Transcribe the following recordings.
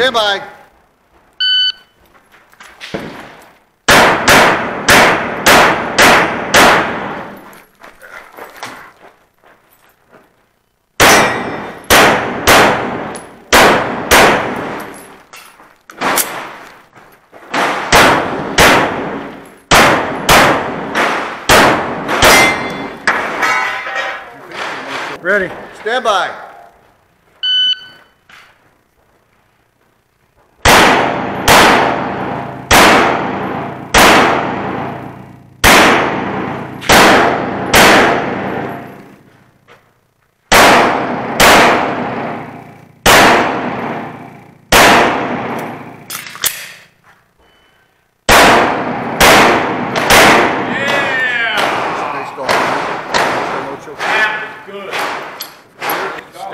Stand by. Ready. Stand by. Yeah! Nice dog. No choke. That was good.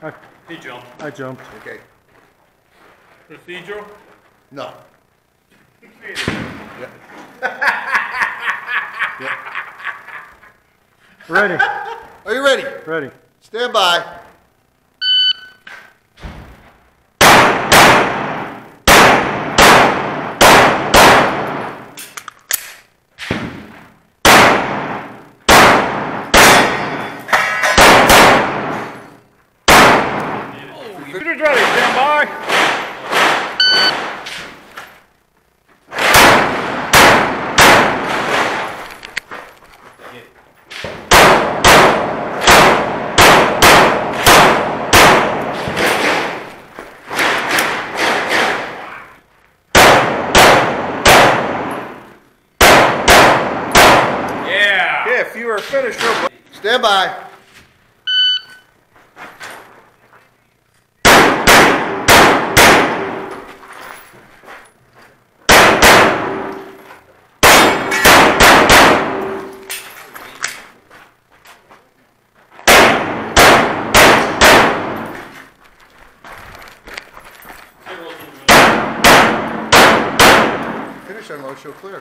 I, He jumped. I jumped. Okay. Procedural? No. Ready. Are you ready? Ready. Stand by. Computer's ready. Stand by. Yeah. If you were finished. Stand by. Finish unload, show clear.